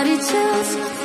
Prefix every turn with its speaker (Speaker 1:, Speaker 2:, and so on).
Speaker 1: somebody just